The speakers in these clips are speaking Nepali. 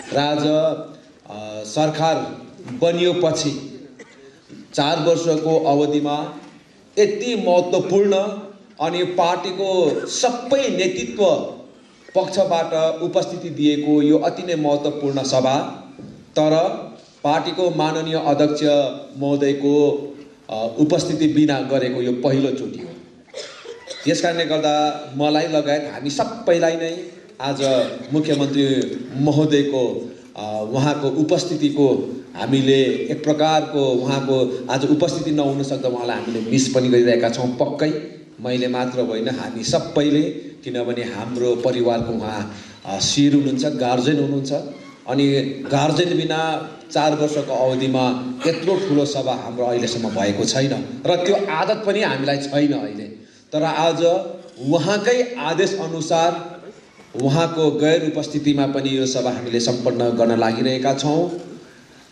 र आज अ, सरकार बनियोपछि चार वर्षको अवधिमा यति महत्त्वपूर्ण अनि पार्टीको सबै नेतृत्व पक्षबाट उपस्थिति दिएको यो अति नै महत्त्वपूर्ण सभा। तर पार्टीको माननीय अध्यक्ष महोदयको उपस्थिति बिना गरेको यो पहिलोचोटि हो। त्यस कारणले गर्दा मलाई लगायत हामी सबैलाई नै आज मुख्यमन्त्री महोदयको उहाँको उपस्थितिको हामीले एक प्रकारको उहाँको आज उपस्थिति नहुन सक्दा उहाँलाई हामीले मिस पनि गरिरहेका छौँ पक्कै। मैले मात्र होइन हामी सबैले किनभने हाम्रो परिवारको उहाँ शिर हुनुहुन्छ गार्जेन हुनुहुन्छ। अनि गार्जेन बिना चार वर्षको अवधिमा यत्रो ठुलो सभा हाम्रो अहिलेसम्म भएको छैन। र त्यो आदत पनि हामीलाई छैन अहिले। तर आज उहाँकै आदेश अनुसार उहाँको गैर उपस्थितिमा पनि यो सभा हामीले सम्पन्न गर्न लागिरहेका छौँ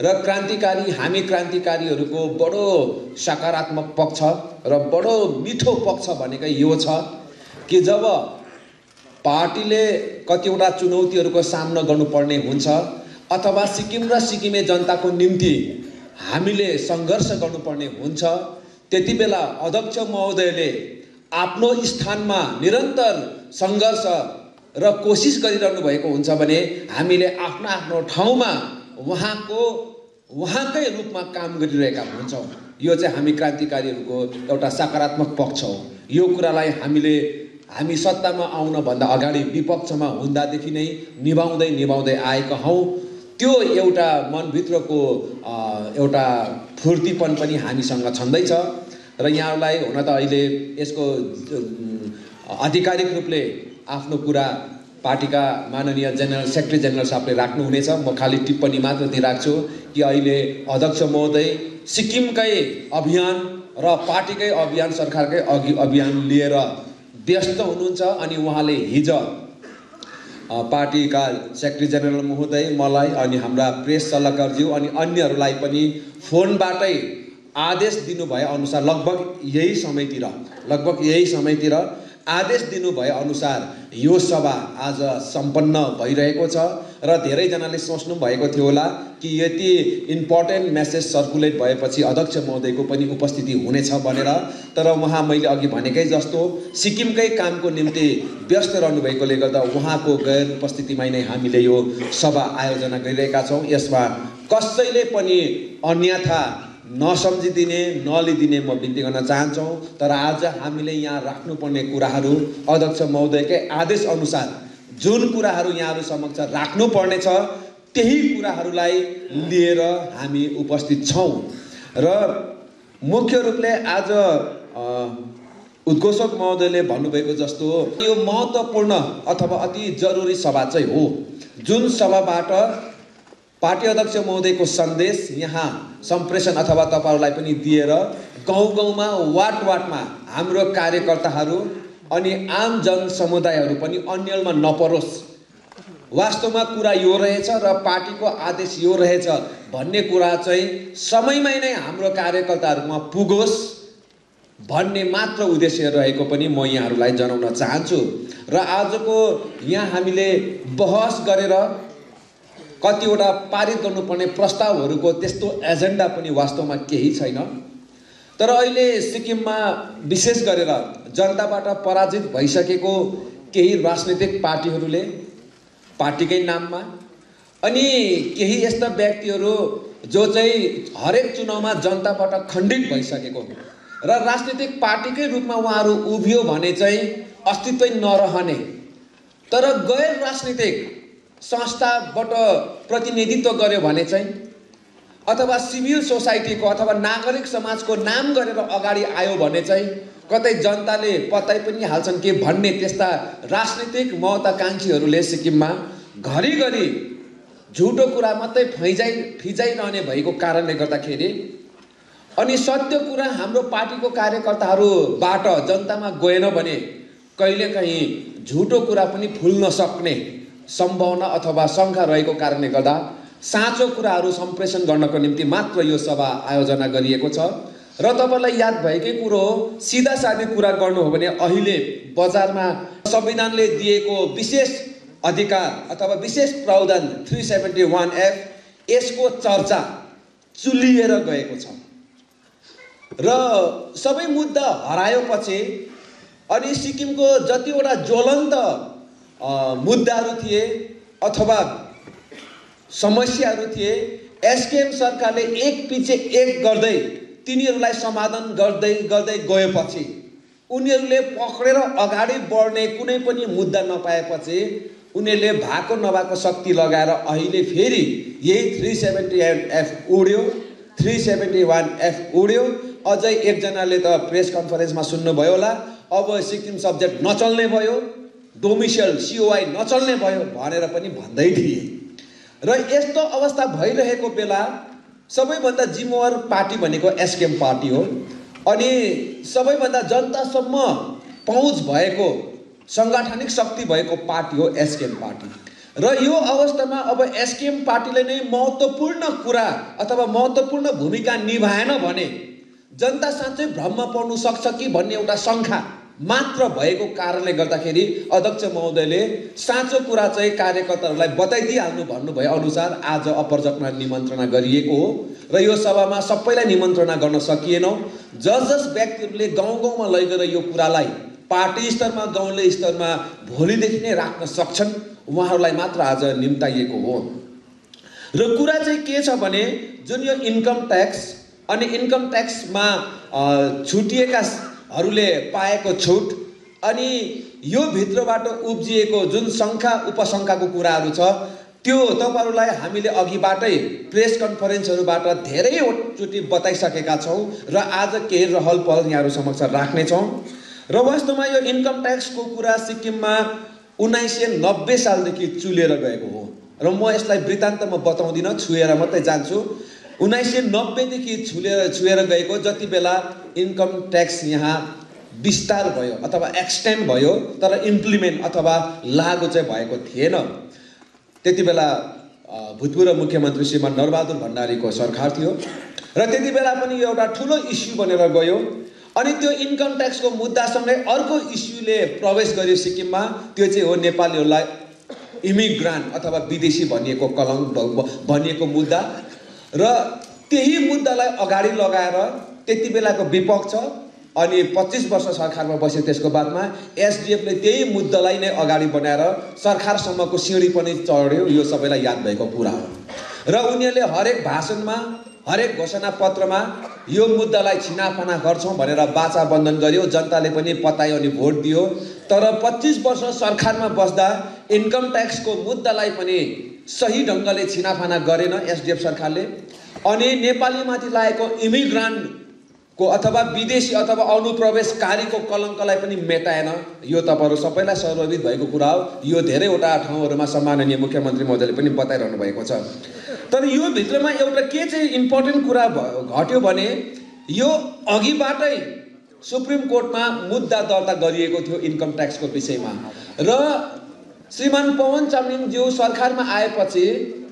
र क्रान्तिकारी हामी क्रान्तिकारीहरूको बडो सकारात्मक पक्ष र बडो मिठो पक्ष भनेकै यो छ कि जब पार्टीले कतिवटा चुनौतीहरूको सामना गर्नुपर्ने हुन्छ अथवा सिक्किम र सिक्किमे जनताको निम्ति हामीले सङ्घर्ष गर्नुपर्ने हुन्छ त्यति बेला अध्यक्ष महोदयले आफ्नो स्थानमा निरन्तर सङ्घर्ष र कोसिस गरिरहनु भएको हुन्छ भने हामीले आफ्नो आफ्नो ठाउँमा उहाँको उहाँकै रूपमा काम गरिरहेका हुन्छौँ। यो चाहिँ हामी क्रान्तिकारीहरूको एउटा सकारात्मक पक्ष हो। यो कुरालाई हामीले हामी सत्तामा आउनभन्दा अगाडि विपक्षमा हुँदादेखि नै निभाउँदै निभाउँदै आएका हौँ। त्यो एउटा मनभित्रको एउटा फुर्तीपन पनि हामीसँग छँदैछ। र यहाँहरूलाई हुन त अहिले यसको आधिकारिक रूपले आफ्नो कुरा पार्टीका माननीय जेनरल सेक्रेटरी जेनरल साहबले राख्नुहुनेछ। म खालि टिप्पणी मात्र दिइराख्छु कि अहिले अध्यक्ष महोदय सिक्किमकै अभियान र पार्टीकै अभियान सरकारकै अघि अभियान लिएर व्यस्त हुनुहुन्छ अनि उहाँले हिजो पार्टीका सेक्रेटरी जेनरल महोदय मलाई अनि हाम्रा प्रेस सल्लाहकारज्यू अनि अन्यहरूलाई पनि फोनबाटै आदेश दिनुभए अनुसार लगभग यही समयतिर लगभग यही समयतिर आदेश दिनुभए अनुसार यो सभा आज सम्पन्न भइरहेको छ र धेरैजनाले सोच्नु भएको थियो होला कि यति इम्पोर्टेन्ट मेसेज सर्कुलेट भएपछि अध्यक्ष महोदयको पनि उपस्थिति हुनेछ भनेर। तर उहाँ मैले अघि भनेकै जस्तो सिक्किमकै कामको निम्ति व्यस्त रहनुभएकोले गर्दा उहाँको गैर उपस्थितिमा नै हामीले यो सभा आयोजना गरिरहेका छौँ। यसमा कसैले पनि अन्यथा नसम्झिदिने नलिदिने म बिन्ती गर्न चाहन्छौँ। तर आज हामीले यहाँ राख्नुपर्ने कुराहरू अध्यक्ष महोदयकै आदेश अनुसार जुन कुराहरू यहाँहरू समक्ष राख्नुपर्नेछ त्यही कुराहरूलाई लिएर हामी उपस्थित छौँ। र मुख्य रूपले आज उद्घोषक महोदयले भन्नुभएको जस्तो यो महत्त्वपूर्ण अथवा अति जरुरी सभा चाहिँ हो। जुन सभाबाट पार्टी अध्यक्ष महोदयको सन्देश यहाँ सम्प्रेषण अथवा तपाईँहरूलाई पनि दिएर गाउँ गाउँमा वार्ड वार्डमा हाम्रो कार्यकर्ताहरू अनि आम जन समुदायहरू पनि अन्यलमा नपरोस्। वास्तवमा कुरा यो रहेछ र पार्टीको आदेश यो रहेछ भन्ने कुरा चाहिँ समयमै नै हाम्रो कार्यकर्ताहरूमा पुगोस् भन्ने मात्र उद्देश्य रहेको पनि म यहाँहरूलाई जनाउन चाहन्छु। र आजको यहाँ हामीले बहस गरेर कतिवटा पारित गर्नुपर्ने प्रस्तावहरूको त्यस्तो एजेन्डा पनि वास्तवमा केही छैन। तर अहिले सिक्किममा विशेष गरेर जनताबाट पराजित भइसकेको केही राजनैतिक पार्टीहरूले पार्टीकै नाममा अनि केही यस्ता व्यक्तिहरू जो चाहिँ हरेक चुनावमा जनताबाट खण्डित भइसकेको र राजनीतिक पार्टीकै रूपमा उहाँहरू उभियो भने चाहिँ अस्तित्वै नरहने। तर गैर राजनीतिक संस्थाबाट प्रतिनिधित्व गर्यो भने चाहिँ अथवा सिभिल सोसाइटीको अथवा नागरिक समाजको नाम गरेर अगाडि आयो भने चाहिँ कतै जनताले पत्याइ पनि हाल्छन् कि भन्ने त्यस्ता राजनीतिक महत्वाकाङ्क्षीहरूले सिक्किममा घरिघरि झुटो कुरा मात्रै फैजाइ फिजाइरहने भएको कारणले गर्दाखेरि अनि सत्य कुरा हाम्रो पार्टीको कार्यकर्ताहरूबाट जनतामा गएन भने कहिलेकाहीँ झुटो कुरा पनि फुल्न सक्ने सम्भावना अथवा शङ्का रहेको कारणले गर्दा साँचो कुराहरू सम्प्रेषण गर्नको निम्ति मात्र यो सभा आयोजना गरिएको छ। र तपाईँलाई याद भएकै कुरो हो सिधा साधी कुरा गर्नु हो भने अहिले बजारमा संविधानले दिएको विशेष अधिकार अथवा विशेष प्रावधान थ्री सेभेन्टी वान एफ यसको चर्चा चुलिएर गएको छ। र सबै मुद्दा हरायोपछि अनि सिक्किमको जतिवटा ज्वलन्त मुद्दाहरू थिए अथवा समस्याहरू थिए एसकेएम सरकारले एक पछि एक गर्दै तिनीहरूलाई समाधान गर्दै गर्दै गएपछि उनीहरूले पक्रेर अगाडि बढ्ने कुनै पनि मुद्दा नपाएपछि उनीहरूले भएको नभएको शक्ति लगाएर अहिले फेरि यही थ्री सेभेन्टी एफ उड्यो थ्री सेभेन्टी वान एफ उड्यो। अझै एकजनाले त प्रेस कन्फरेन्समा सुन्नुभयो होला अब सिक्किम सब्जेक्ट नचल्ने भयो। डोमिसियल सिओआई नचल्ने भयो भनेर पनि भन्दै थिए। र यस्तो अवस्था भइरहेको बेला सबैभन्दा जिम्मेवार पार्टी भनेको एसकेएम पार्टी हो। अनि सबैभन्दा जनतासम्म पहुँच भएको सङ्गठनिक शक्ति भएको पार्टी हो एसकेएम पार्टी। र यो अवस्थामा अब एसकेएम पार्टीले नै महत्त्वपूर्ण कुरा अथवा महत्त्वपूर्ण भूमिका निभाएन भने जनता साँच्चै भ्रममा पर्नु सक्छ कि भन्ने एउटा शङ्का मात्र भएको कारणले गर्दाखेरि अध्यक्ष महोदयले साँचो कुरा चाहिँ कार्यकर्ताहरूलाई बताइदिइहाल्नु भन्नुभयो अनुसार आज अपरजकमा निमन्त्रणा गरिएको हो र यो सभामा सबैलाई निमन्त्रणा गर्न सकिएन। जस जस व्यक्तिहरूले गाउँ गाउँमा लगेर यो कुरालाई पार्टी स्तरमा गाउँले स्तरमा भोलिदेखि नै राख्न सक्छन् उहाँहरूलाई मात्र आज निम्ताइएको हो। र कुरा चाहिँ के छ भने जुन यो इन्कम ट्याक्स अनि इन्कम ट्याक्समा छुटिएकाहरूले पाएको छुट। अनि यो भित्रबाट उब्जिएको जुन शङ्का उपशङ्काको कुराहरू छ त्यो तपाईँहरूलाई हामीले अघिबाटै प्रेस कन्फरेन्सहरूबाट धेरैचोटि बताइसकेका छौँ र आज केही रहल पहल यहाँहरू समक्ष राख्नेछौँ र वास्तवमा यो इन्कम ट्याक्सको कुरा सिक्किममा उन्नाइस सय नब्बे सालदेखि चुलेर गएको हो। र म यसलाई वृत्तान्त म बताउँदिनँ छुएर मात्रै जान्छु। उन्नाइस सय नब्बेदेखि छुलेर छुएर गएको जति बेला इन्कम ट्याक्स यहाँ विस्तार भयो अथवा एक्सटेन्ड भयो तर इम्प्लिमेन्ट अथवा लागु चाहिँ भएको थिएन। त्यति बेला भूतपूर्व मुख्यमन्त्री श्रीमान नरबहादुर भण्डारीको सरकार थियो। र त्यति बेला पनि यो एउटा ठुलो इस्यु बनेर गयो। अनि त्यो इन्कम ट्याक्सको मुद्दासँगै अर्को इस्युले प्रवेश गर्यो सिक्किममा। त्यो चाहिँ हो नेपालीहरूलाई इमिग्रान्ट अथवा विदेशी भनिएको कलङ भनिएको मुद्दा। र त्यही मुद्दालाई अगाडि लगाएर त्यति बेलाको विपक्ष अनि पच्चिस वर्ष सरकारमा बस्यो त्यसको बादमा एसडिएफले त्यही मुद्दालाई नै अगाडि बढाएर सरकारसम्मको सिँढी पनि चढ्यो यो सबैलाई याद भएको कुरा हो। र उनीहरूले हरेक भाषणमा हरेक घोषणा पत्रमा यो मुद्दालाई छिनाफाना गर्छौँ भनेर बाचा बन्धन गर्यो जनताले पनि पतायो अनि भोट दियो। तर पच्चिस वर्ष सरकारमा बस्दा इन्कम ट्याक्सको मुद्दालाई पनि सही ढङ्गले छिनाफाना गरेन एसडिएफ सरकारले। अनि नेपालीमाथि लागेको इमिग्रान्टको अथवा विदेशी अथवा अनुप्रवेशकारीको कलङ्कलाई पनि मेटाएन। यो तपाईँहरू सबैलाई सर्ववित भएको कुरा हो। यो धेरैवटा ठाउँहरूमा सम्माननीय मुख्यमन्त्री महोदयले पनि बताइरहनु भएको छ। तर यो भित्रमा एउटा के चाहिँ इम्पोर्टेन्ट कुरा घट्यो भने यो अघिबाटै सुप्रिम कोर्टमा मुद्दा दर्ता गरिएको थियो इन्कम ट्याक्सको विषयमा। र श्रीमान पवन चामलिङज्यू सरकारमा आएपछि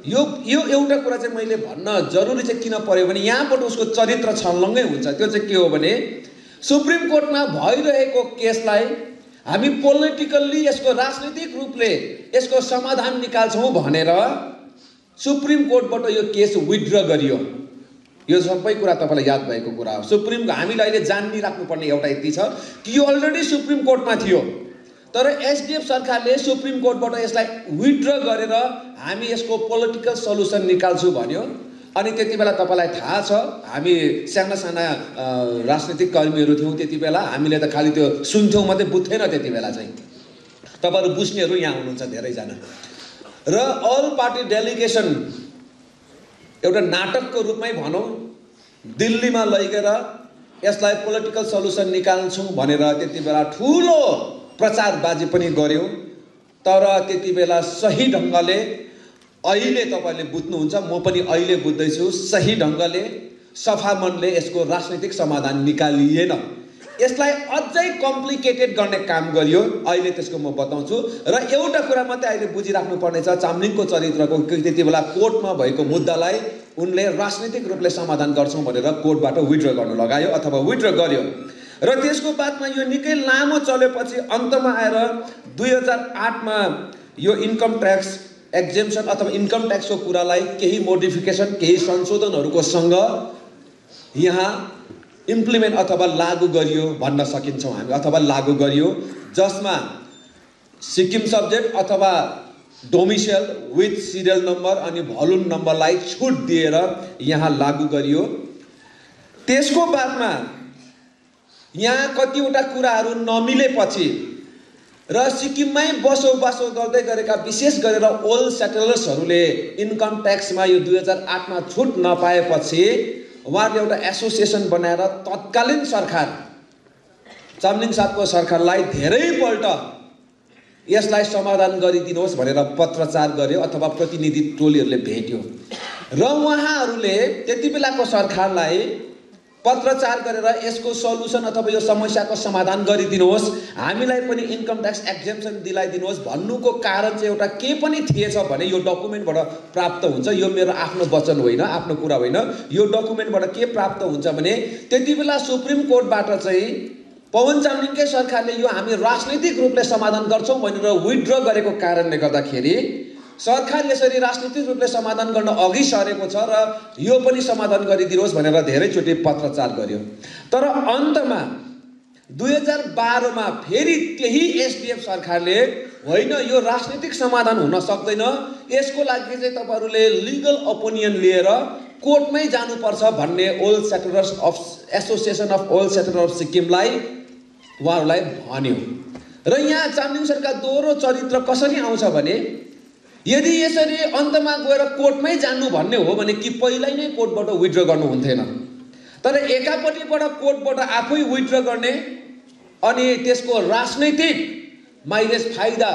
यो यो एउटा कुरा चाहिँ मैले भन्न जरुरी चाहिँ किन पर्यो भने यहाँबाट उसको चरित्र छलङ्गै हुन्छ। त्यो चाहिँ के हो भने सुप्रिम कोर्टमा भइरहेको केसलाई हामी पोलिटिकल्ली यसको राजनैतिक रूपले यसको समाधान निकाल्छौँ भनेर सुप्रिम कोर्टबाट यो केस विथड्र गरियो। यो सबै कुरा तपाईँलाई याद भएको कुरा हो। सुप्रिम हामीले अहिले जानिराख्नुपर्ने एउटा यति छ कि यो अलरेडी सुप्रिम कोर्टमा थियो। तर एसडिएफ सरकारले सुप्रिम कोर्टबाट यसलाई विथड्र गरेर हामी यसको पोलिटिकल सल्युसन निकाल्छु भन्यो। अनि त्यति बेला तपाईँलाई थाहा छ हामी साना साना राजनीतिक कर्मीहरू थियौँ त्यति बेला। हामीले त खालि त्यो सुन्थ्यौँ मात्रै बुझ्थेन त्यति बेला चाहिँ। तपाईँहरू बुझ्नेहरू यहाँ हुनुहुन्छ धेरैजना। र अल पार्टी डेलिगेसन एउटा नाटकको रूपमै भनौँ दिल्लीमा लैगेर यसलाई पोलिटिकल सल्युसन निकाल्छौँ भनेर त्यति बेला ठुलो प्रचारबाजी पनि गऱ्यो तर त्यति बेला सही ढङ्गले अहिले तपाईँले बुझ्नुहुन्छ म पनि अहिले बुझ्दैछु सही ढङ्गले सफा मनले यसको राजनैतिक समाधान निकालिएन। यसलाई अझै कम्प्लिकेटेड गर्ने काम गरियो अहिले त्यसको म बताउँछु। र एउटा कुरा मात्रै अहिले बुझिराख्नु पर्नेछ चामलिङको चरित्रको त्यति बेला कोर्टमा भएको मुद्दालाई उनले राजनैतिक रूपले समाधान गर्छौँ भनेर कोर्टबाट विड्र गर्नु लगायो अथवा विड्र गर्यो। र त्यसको बादमा यो निकै लामो चलेपछि अन्तमा आएर दुई हजार आठमा यो इन्कम ट्याक्स एक्जेम्सन अथवा इन्कम ट्याक्सको कुरालाई केही मोडिफिकेसन केही संशोधनहरूको सँग यहाँ इम्प्लिमेन्ट अथवा लागू गरियो भन्न सकिन्छौँ हामी अथवा लागू गरियो जसमा सिक्किम सब्जेक्ट अथवा डोमिसियल विथ सिरियल नम्बर अनि भलुम नम्बरलाई छुट दिएर यहाँ लागू गरियो। त्यसको बादमा यहाँ कतिवटा कुराहरू नमिलेपछि र सिक्किममै बसोबासो गर्दै गरेका विशेष गरेर ओल्ड सेटलर्सहरूले इन्कम ट्याक्समा यो दुई हजार आठमा छुट नपाएपछि उहाँहरूले एउटा एसोसिएसन बनाएर तत्कालीन सरकार चामलिङ साहबको सरकारलाई धेरैपल्ट यसलाई समाधान गरिदिनुहोस् भनेर पत्रचार गर्यो अथवा प्रतिनिधि टोलीहरूले भेट्यो। र उहाँहरूले त्यति बेलाको सरकारलाई पत्रचार गरेर यसको सल्युसन अथवा यो समस्याको समाधान गरिदिनुहोस्। हामीलाई पनि इन्कम ट्याक्स एक्जेम्सन दिलाइदिनुहोस् भन्नुको कारण चाहिँ एउटा के पनि थिएछ भने यो डकुमेन्टबाट प्राप्त हुन्छ। यो मेरो आफ्नो वचन होइन आफ्नो कुरा होइन। यो डकुमेन्टबाट के प्राप्त हुन्छ भने त्यति बेला सुप्रिम कोर्टबाट चाहिँ पवन चामलिङकै सरकारले यो हामी राजनैतिक रूपले समाधान गर्छौँ भनेर विथड्र गरेको कारणले गर्दाखेरि सरकार यसरी राजनीतिक रूपले समाधान गर्न अघि सरेको छ र यो पनि समाधान गरिदिनुहोस् भनेर धेरैचोटि पत्रचार गर्यो। तर अन्तमा दुई हजार बाह्रमा फेरि त्यही एसडिएफ सरकारले होइन यो राजनीतिक समाधान हुन सक्दैन। यसको लागि चाहिँ तपाईँहरूले लिगल ओपिनियन लिएर कोर्टमै जानुपर्छ भन्ने old settlers of association of old settler of सिक्किमलाई उहाँहरूलाई भन्यो। र यहाँ चामलिङ सरकार दोहोरो चरित्र कसरी आउँछ भने यदि यसरी अन्तमा गएर कोर्टमै जानु भन्ने हो भने कि पहिल्यै नै कोर्टबाट विथड्र गर्नु हुन्थेन। तर एकापट्टिबाट कोर्टबाट आफै विथड्र गर्ने अनि त्यसको राजनैतिक माइलेज फाइदा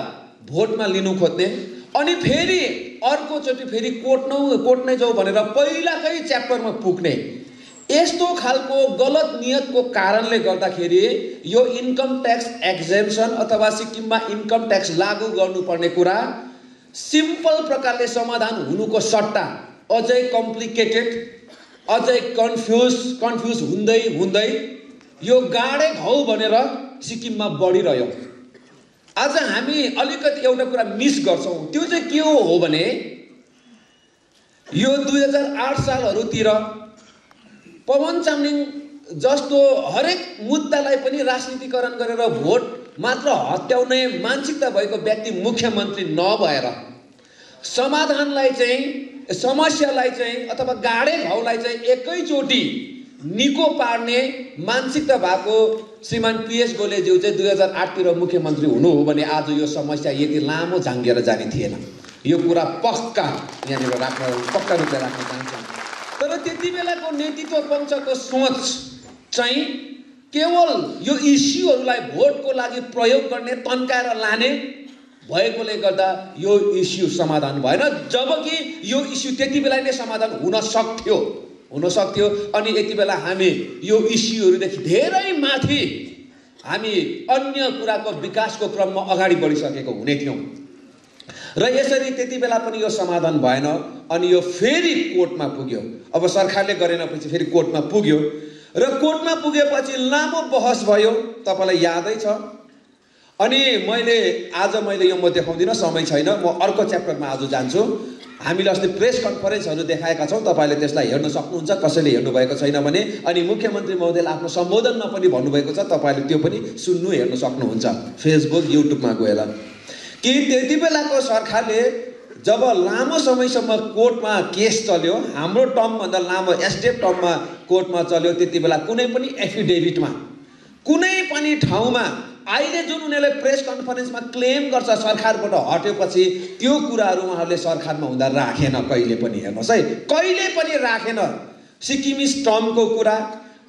भोटमा लिनु खोज्ने अनि फेरि अर्कोचोटि फेरि कोर्ट न कोर्ट नै जाउँ भनेर पहिलाकै च्याप्टरमा पुग्ने। यस्तो खालको गलत नियतको कारणले गर्दाखेरि यो इन्कम ट्याक्स एक्जेम्सन अथवा सिक्किममा इन्कम ट्याक्स लागू गर्नुपर्ने कुरा सिम्पल प्रकारले समाधान हुनुको सट्टा अझै कम्प्लिकेटेड अझै कन्फ्युज कन्फ्युज हुँदै हुँदै यो गाडे घाउ भनेर सिक्किममा बढिरह्यो। आज हामी अलिकति एउटा कुरा मिस गर्छौँ। त्यो चाहिँ के हो भने यो दुई हजार आठ सालहरूतिर पवन चामलिङ जस्तो हरेक मुद्दालाई पनि राजनीतिकरण गरेर भोट मात्र हत्याउने मानसिकता भएको व्यक्ति मुख्यमन्त्री नभएर समाधानलाई चाहिँ समस्यालाई चाहिँ अथवा गाडे घाउलाई चाहिँ एकैचोटि निको पार्ने मानसिकता भएको श्रीमान पिएस गोलेज्यू चाहिँ दुई हजार आठतिर मुख्यमन्त्री हुनु हो भने आज यो समस्या यति लामो झाङ्गेर जाने थिएन। यो कुरा पक्का यहाँनिर राख्न पक्का रूपले राख्न चाहन्छु। तर त्यति बेलाको नेतृत्व पक्षको सोच चाहिँ केवल यो इस्युहरूलाई भोटको लागि प्रयोग गर्ने तन्काएर लाने भएकोले गर्दा यो इस्यु समाधान भएन। जबकि यो इस्यु त्यति बेला नै समाधान हुन सक्थ्यो हुन सक्थ्यो। अनि यति बेला हामी यो इस्युहरूदेखि धेरै माथि हामी अन्य कुराको विकासको क्रममा अगाडि बढिसकेको हुने थियौँ। र यसरी त्यति बेला पनि यो समाधान भएन। अनि यो फेरि कोर्टमा पुग्यो। अब सरकारले गरेन पछि फेरि कोर्टमा पुग्यो। र कोर्टमा पुगेपछि लामो बहस भयो तपाईँलाई यादै छ। अनि मैले आज मैले यो म देखाउँदिनँ समय छैन। म अर्को च्याप्टरमा आज जान्छु। हामीले अस्ति प्रेस कन्फरेन्सहरू देखाएका छौँ। तपाईँले त्यसलाई हेर्न सक्नुहुन्छ कसैले हेर्नुभएको छैन भने। अनि मुख्यमन्त्री महोदयले आफ्नो सम्बोधनमा पनि भन्नुभएको छ तपाईँले त्यो पनि सुन्नु हेर्न सक्नुहुन्छ। फेसबुक युट्युबमा गएर। कि त्यति बेलाको सरकारले जब लामो समयसम्म कोर्टमा केस चल्यो हाम्रो टर्मभन्दा लामो एसडिएफ टर्ममा कोर्टमा चल्यो त्यति बेला कुनै पनि एफिडेभिटमा कुनै पनि ठाउँमा अहिले जुन उनीहरूले प्रेस कन्फरेन्समा क्लेम गर्छ सरकारबाट हट्योपछि त्यो कुराहरू उहाँहरूले सरकारमा हुँदा राखेन कहिले पनि हेर्नुहोस् है। कहिले पनि राखेन। सिक्किमिस टर्मको कुरा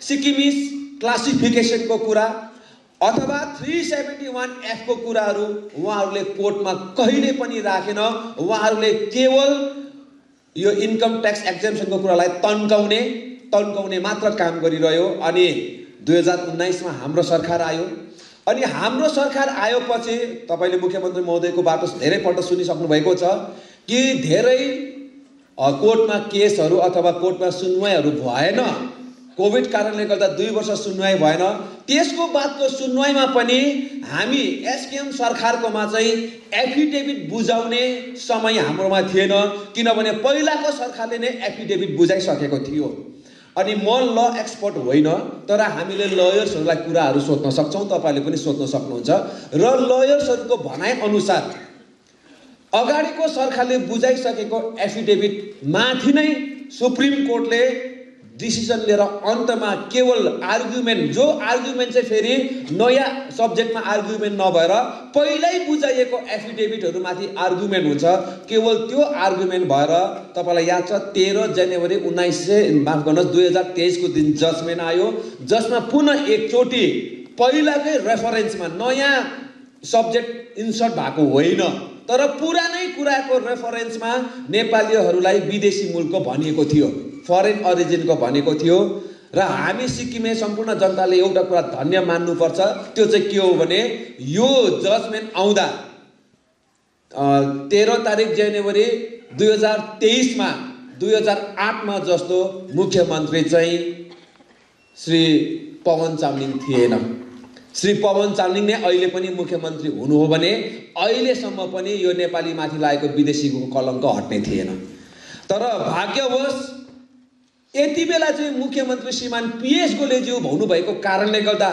सिक्किमिस क्लासिफिकेसनको कुरा अथवा थ्री सेभेन्टी वान एफको कुराहरू उहाँहरूले कोर्टमा कहिले पनि राखेन। उहाँहरूले केवल यो इन्कम ट्याक्स एक्जेम्सनको कुरालाई तन्काउने तन्काउने मात्र काम गरिरह्यो अनि दुई हजार उन्नाइसमा हाम्रो सरकार आयो। अनि हाम्रो सरकार आएपछि तपाईँले मुख्यमन्त्री महोदयको बाटो धेरैपल्ट सुनिसक्नु भएको छ कि धेरै कोर्टमा केसहरू अथवा कोर्टमा सुनवाईहरू भएन। कोभिड कारणले गर्दा दुई वर्ष सुनवाई भएन। त्यसको बादको सुनवाईमा पनि हामी एसकेएम सरकारकोमा चाहिँ एफिडेभिट बुझाउने समय हाम्रोमा थिएन किनभने पहिलाको सरकारले नै एफिडेभिट बुझाइसकेको थियो। अनि म ल एक्सपर्ट होइन तर हामीले लयर्सहरूलाई कुराहरू सोध्न सक्छौँ तपाईँले पनि सोध्न सक्नुहुन्छ। र लयर्सहरूको भनाइअनुसार अगाडिको सरकारले बुझाइसकेको एफिडेभिट माथि नै सुप्रिम कोर्टले डिसिसन लिएर अन्तमा केवल आर्ग्युमेन्ट जो आर्ग्युमेन्ट चाहिँ फेरि नयाँ सब्जेक्टमा आर्ग्युमेन्ट नभएर पहिल्यै बुझाइएको एफिडेभिटहरूमाथि आर्ग्युमेन्ट हुन्छ केवल त्यो आर्ग्युमेन्ट भएर तपाईँलाई याद छ तेह्र जनवरी उन्नाइस सय माफ गर्नुहोस् दुई हजार तेइसको दिन जजमेन्ट आयो जसमा पुनः एकचोटि पहिलाकै रेफरेन्समा नयाँ सब्जेक्ट इन्सर्ट भएको होइन तर पुरानै कुराको रेफरेन्समा नेपालीहरूलाई विदेशी मुल्क भनिएको थियो। फरेन अरिजिनको भनेको थियो र हामी सिक्किमे सम्पूर्ण जनताले एउटा कुरा धन्य मान्नुपर्छ। त्यो चाहिँ के हो भने यो जजमेन्ट आउँदा तेह्र तारिक जनवरी दुई हजार तेइसमा दुई हजार आठमा जस्तो मुख्यमन्त्री चाहिँ श्री पवन चामलिङ थिएन। श्री पवन चामलिङ नै अहिले पनि मुख्यमन्त्री हुनु हो भने अहिलेसम्म पनि यो नेपालीमाथि लागेको विदेशीको कलङ्क हट्ने थिएन। तर भाग्यवश यति बेला चाहिँ मुख्यमन्त्री श्रीमान पिएस गोलेज्यू हुनुभएको कारणले गर्दा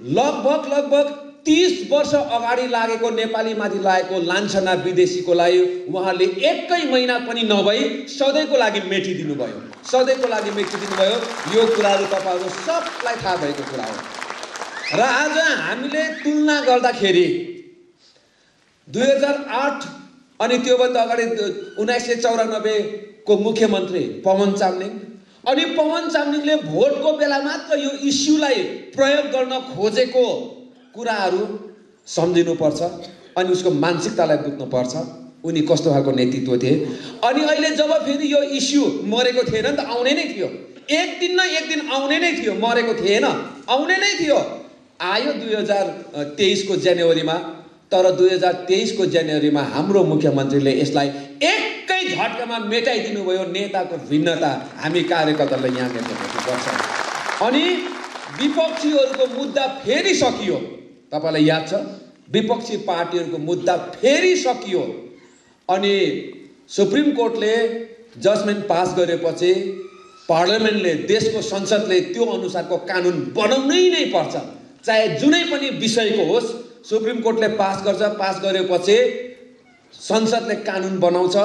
लगभग लगभग तिस वर्ष अगाडि लागेको नेपालीमाथि लागेको लान्छना विदेशीको लागि उहाँले एकै महिना पनि नभई सधैँको लागि मेटिदिनु भयो सधैँको लागि मेटिदिनु भयो यो कुराहरू तपाईँहरू सबलाई थाहा भएको कुरा हो। र आज हामीले तुलना गर्दाखेरि दुई हजार आठ अनि त्योभन्दा अगाडि उन्नाइस सय चौरानब्बेको मुख्यमन्त्री पवन चामलिङ। अनि पवन चामलिङले भोटको बेला मात्र यो इस्युलाई प्रयोग गर्न खोजेको कुराहरू सम्झिनुपर्छ अनि उसको मानसिकतालाई बुझ्नुपर्छ। उनी कस्तो खालको नेतृत्व थिए। अनि अहिले जब फेरि यो इस्यु मरेको थिएन नि त आउने नै थियो। एक दिन न एक दिन आउने नै थियो मरेको थिएन आउने नै थियो। आयो दुई हजार तेइसको जनवरीमा तर दुई हजार तेइसको जनवरीमा हाम्रो मुख्यमन्त्रीले यसलाई एकै झट्कामा मेटाइदिनु भयो नेताको भिन्नता। हामी कार्यकर्तालाई यहाँ गर्नुपर्छ अनि विपक्षीहरूको मुद्दा फेरि सकियो। तपाईँलाई याद छ? विपक्षी पार्टीहरूको मुद्दा फेरि सकियो। अनि सुप्रिम कोर्टले जजमेन्ट पास गरेपछि पार्लियामेन्टले देशको संसदले त्यो अनुसारको कानुन बनाउनै नै पर्छ। चाहे जुनै पनि विषयको होस् सुप्रिम कोर्टले पास गर्छ पास गरेपछि संसदले कानुन बनाउँछ।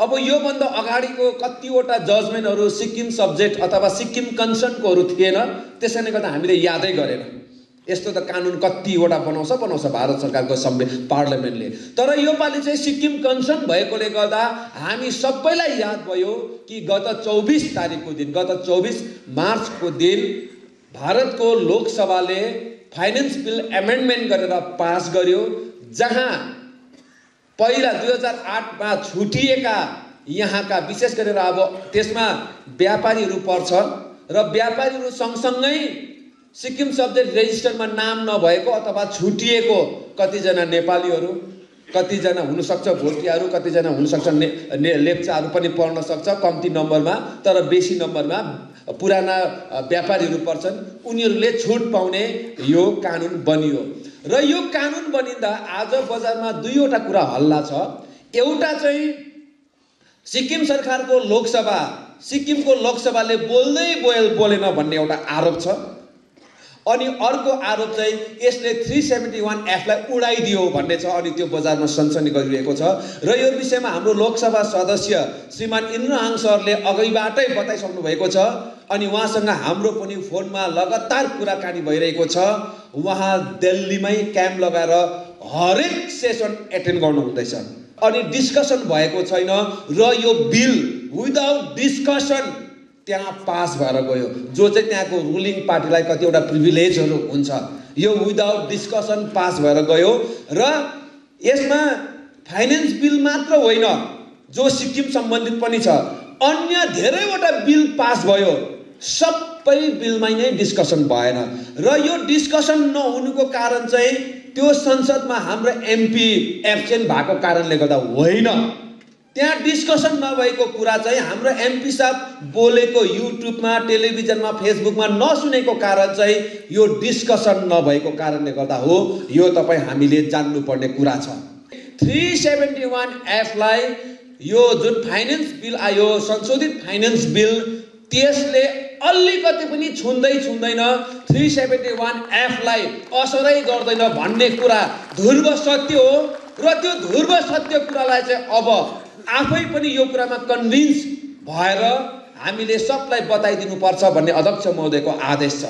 अब योभन्दा अगाडिको कतिवटा जजमेन्टहरू सिक्किम सब्जेक्ट अथवा सिक्किम कन्सर्नकोहरू थिएन त्यसैले गर्दा हामीले यादै गरेन। यस्तो त कानुन कतिवटा बनाउँछ बनाउँछ भारत सरकारको संवि पार्लियामेन्टले। तर योपालि चाहिँ सिक्किम कन्सर्न भएकोले गर्दा हामी सबैलाई याद भयो कि गत चौबिस तारिकको दिन गत चौबिस मार्चको दिन भारतको लोकसभाले फाइनेन्स बिल एमेन्डमेन्ट गरेर पास गर्यो जहाँ पहिला दुई हजार आठमा छुटिएका यहाँका विशेष गरेर अब त्यसमा व्यापारीहरू पर्छ र व्यापारीहरू सँगसँगै सिक्किम सब्जेक्ट रेजिस्टरमा नाम नभएको अथवा छुटिएको कतिजना नेपालीहरू कतिजना हुनसक्छ भोटियाहरू कतिजना हुनसक्छ ने, ने लेप्चाहरू पनि पढ्न सक्छ कम्ती नम्बरमा तर बेसी नम्बरमा पुराना व्यापारीहरू पर्छन्। उनीहरूले छुट पाउने यो कानुन बनियो। र यो कानुन बनिँदा आज बजारमा दुईवटा कुरा हल्ला छ। एउटा चाहिँ सिक्किम सरकारको लोकसभा सिक्किमको लोकसभाले बोल्दै बोल बोलेन भन्ने एउटा आरोप छ। अनि अर्को आरोप चाहिँ यसले थ्री सेभेन्टी वान एफलाई उडाइदियो भन्ने छ अनि त्यो बजारमा सनसनी गरिरहेको छ। र यो विषयमा हाम्रो लोकसभा सदस्य श्रीमान इन्द्रहाङ सरले अघिबाटै बताइसक्नु भएको छ अनि उहाँसँग हाम्रो पनि फोनमा लगातार कुराकानी भइरहेको छ। उहाँ दिल्लीमै क्याम्प लगाएर हरेक सेसन एटेन्ड गर्नु हुँदैछ अनि डिस्कसन भएको छैन र यो बिल विदाउट डिस्कसन त्यहाँ पास भएर गयो। जो चाहिँ त्यहाँको रुलिङ पार्टीलाई कतिवटा प्रिभिलेजहरू हुन्छ यो विदाउट डिस्कसन पास भएर गयो र यसमा फाइनेन्स बिल मात्र होइन जो सिक्किम सम्बन्धित पनि छ अन्य धेरैवटा बिल पास भयो सबै बिलमै नै डिस्कसन भएन। र यो डिस्कसन नहुनुको कारण चाहिँ त्यो संसदमा हाम्रो एमपी एब्सेन्ट भएको कारणले गर्दा होइन। त्यहाँ डिस्कसन नभएको कुरा चाहिँ हाम्रो एमपी साहब बोलेको युट्युबमा टेलिभिजनमा फेसबुकमा नसुनेको कारण चाहिँ यो डिस्कसन नभएको कारणले गर्दा हो। यो तपाईँ हामीले जान्नुपर्ने कुरा छ। थ्री सेभेन्टी वान एफलाई यो जुन फाइनेन्स बिल आयो संशोधित फाइनेन्स बिल त्यसले अलिकति पनि छुँदै छुँदैन। थ्री सेभेन्टी वान एफलाई असरै गर्दैन भन्ने कुरा ध्रुव सत्य हो। र त्यो ध्रुव सत्य कुरालाई चाहिँ अब आफै पनि यो कुरामा कन्भिन्स भएर हामीले सबलाई बताइदिनुपर्छ भन्ने अध्यक्ष महोदयको आदेश छ।